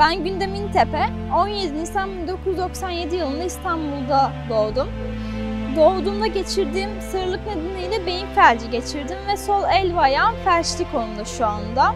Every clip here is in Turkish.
Ben Gündem İntepe. 17 Nisan 1997 yılında İstanbul'da doğdum. Doğduğumda geçirdiğim sarılık nedeniyle beyin felci geçirdim ve sol el ve ayağım felçli konumda şu anda.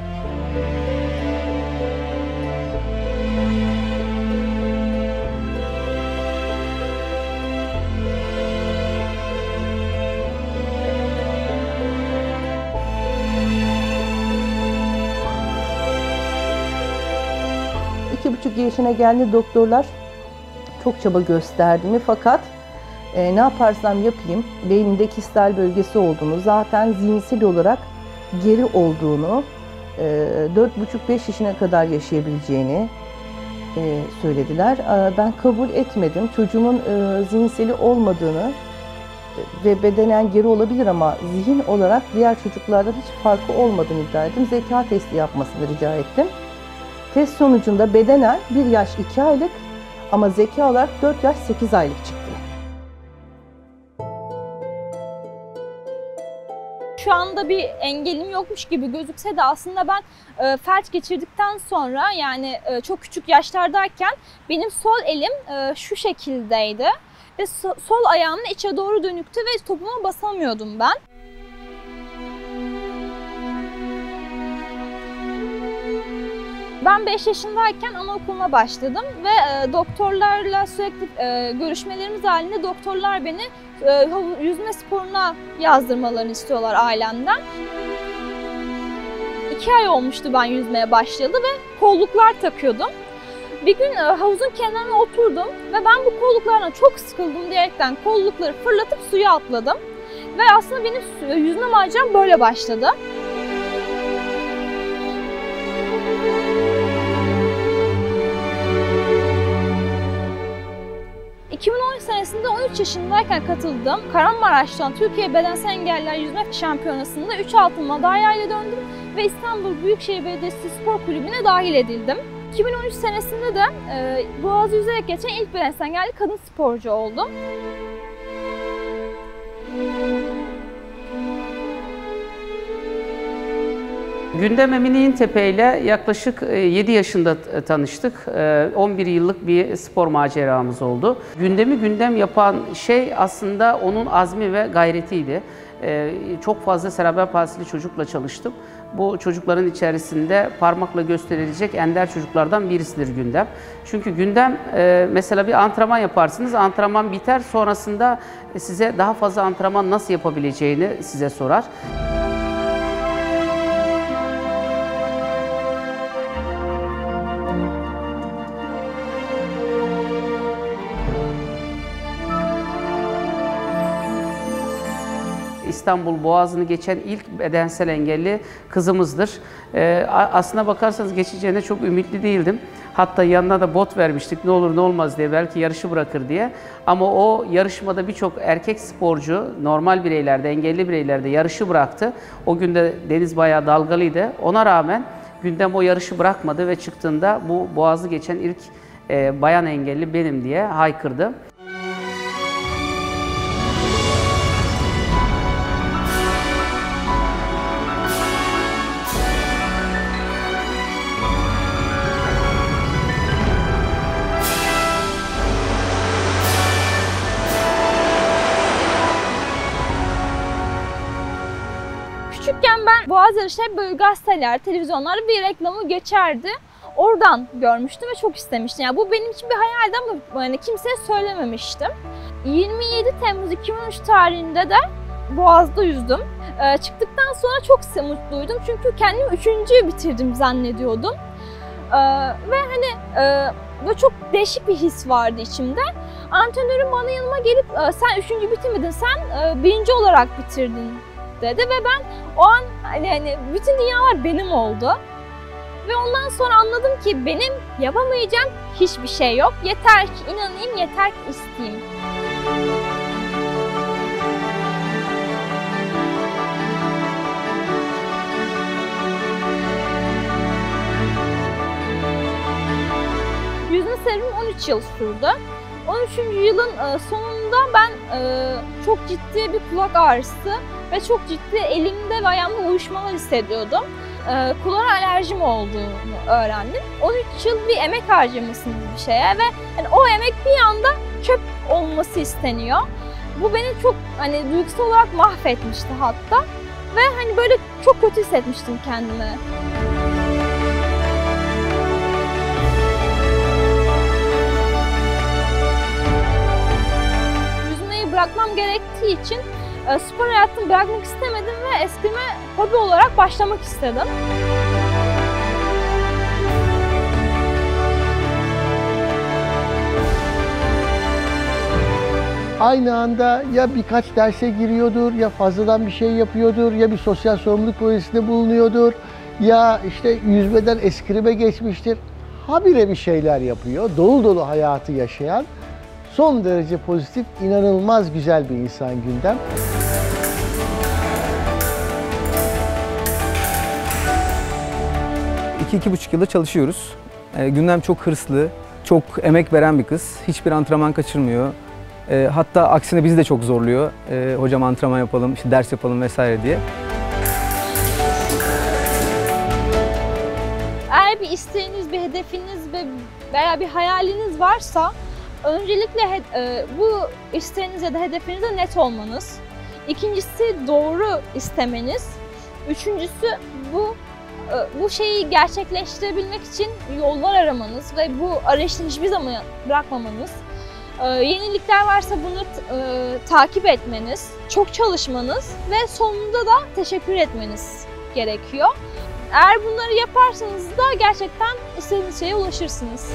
İki buçuk yaşına geldi doktorlar çok çaba gösterdi mi fakat e, ne yaparsam yapayım beyninde kistal bölgesi olduğunu zaten zihinsel olarak geri olduğunu e, dört buçuk beş yaşına kadar yaşayabileceğini e, söylediler. E, ben kabul etmedim. Çocuğumun e, zihinseli olmadığını e, ve bedenen geri olabilir ama zihin olarak diğer çocuklardan hiç farkı olmadığını iddia ettim. Zeka testi yapmasını rica ettim. Test sonucunda bedenen 1 yaş 2 aylık ama zeka olarak 4 yaş 8 aylık çıktı. Şu anda bir engelim yokmuş gibi gözükse de aslında ben e, felç geçirdikten sonra yani e, çok küçük yaşlardayken benim sol elim e, şu şekildeydi ve so- sol ayağım da içe doğru dönüktü ve topuma basamıyordum ben. Ben 5 yaşındayken anaokuluna başladım ve e, doktorlarla sürekli e, görüşmelerimiz halinde doktorlar beni e, yüzme sporuna yazdırmalarını istiyorlar ailemden. İki ay olmuştu ben yüzmeye başlayalı ve kolluklar takıyordum. Bir gün havuzun kenarına oturdum ve ben bu kolluklardan çok sıkıldım diyerekten kollukları fırlatıp suya atladım. Ve aslında benim yüzme maceram böyle başladı. 3 yaşındayken katıldım. Kahramanmaraş'tan Türkiye Bedensel Engeller Yüzme Şampiyonası'nda 3 altın madalyayla döndüm ve İstanbul Büyükşehir Belediyesi Spor Kulübü'ne dahil edildim. 2013 senesinde de e, Boğaz'ı yüzerek geçen ilk bedensel engelli kadın sporcu oldum. Müzik Gündem Emine İntepe ile yaklaşık e, 7 yaşında t- tanıştık. E, 11 yıllık bir spor maceramız oldu. Gündemi gündem yapan şey aslında onun azmi ve gayretiydi. E, Çok fazla serebral palsili çocukla çalıştım. Bu çocukların içerisinde parmakla gösterilecek ender çocuklardan birisidir gündem. Çünkü gündem e, mesela bir antrenman yaparsınız, antrenman biter sonrasında size daha fazla antrenman nasıl yapabileceğini size sorar. İstanbul Boğazı'nı geçen ilk bedensel engelli kızımızdır. A- aslına bakarsanız geçeceğine çok ümitli değildim. Hatta yanına da bot vermiştik ne olur ne olmaz diye belki yarışı bırakır diye. Ama o yarışmada birçok erkek sporcu normal bireylerde, engelli bireylerde yarışı bıraktı. O günde deniz bayağı dalgalıydı. Ona rağmen gündem o yarışı bırakmadı ve çıktığında bu Boğazı geçen ilk e, bayan engelli benim diye haykırdı. Küçükken ben Boğaz yarışı hep böyle gazeteler, televizyonlarda bir reklamı geçerdi. Oradan görmüştüm ve çok istemiştim. Yani bu benim için bir hayaldi ama yani kimseye söylememiştim. 27 Temmuz 2013 tarihinde de Boğaz'da yüzdüm. Ee, çıktıktan sonra çok mutluydum çünkü kendimi üçüncü bitirdim zannediyordum. Ee, ve hani e, böyle çok değişik bir his vardı içimde. Antrenörüm bana yanıma gelip "E, sen üçüncü bitirmedin, sen e, birinci olarak bitirdin dedi ve ben o an hani, hani bütün dünyalar benim oldu. Ve ondan sonra anladım ki benim yapamayacağım hiçbir şey yok. Yeter ki inanayım, yeter ki isteyeyim. Yüzme serüvenim 13 yıl sürdü. 13. yılın e, sonunda ben e, çok ciddi bir kulak ağrısı ve çok ciddi elimde ve ayağımda uyuşmalar hissediyordum. e, klora alerjim olduğunu öğrendim. 13 yıl bir emek harcamışsınız bir şeye ve hani o emek bir anda çöp olması isteniyor. Bu beni çok hani duygusal olarak mahvetmişti hatta ve hani böyle çok kötü hissetmiştim kendimi. Bırakmam gerektiği için e, spor hayatımı bırakmak istemedim ve eskrime hobi olarak başlamak istedim. aynı anda ya birkaç derse giriyordur, ya fazladan bir şey yapıyordur, ya bir sosyal sorumluluk projesinde bulunuyordur, ya işte yüzmeden eskrime geçmiştir. Habire bir şeyler yapıyor, dolu dolu hayatı yaşayan, son derece pozitif, inanılmaz güzel bir insan Gündem. İki, iki buçuk yılda çalışıyoruz. E, gündem çok hırslı, çok emek veren bir kız. Hiçbir antrenman kaçırmıyor. E, hatta aksine bizi de çok zorluyor. E, hocam antrenman yapalım, işte ders yapalım vesaire diye. Eğer bir isteğiniz, bir hedefiniz ve veya bir hayaliniz varsa öncelikle e, bu isteğiniz ya da hedefinize net olmanız. İkincisi doğru istemeniz. Üçüncüsü bu e, bu şeyi gerçekleştirebilmek için yollar aramanız ve bu arayışı hiçbir zaman bırakmamanız. E, Yenilikler varsa bunu e, takip etmeniz, çok çalışmanız ve sonunda da teşekkür etmeniz gerekiyor. Eğer bunları yaparsanız da gerçekten istediğiniz şeye ulaşırsınız.